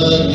Amen.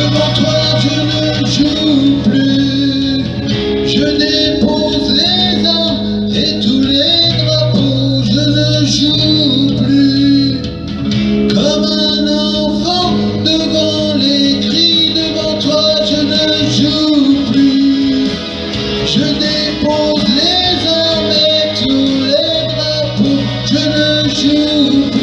Devant toi je ne joue plus, je dépose les armes et tous les drapeaux, je ne joue plus. Comme un enfant devant les cris, devant toi je ne joue plus, je dépose les armes et tous les drapeaux, je ne joue plus.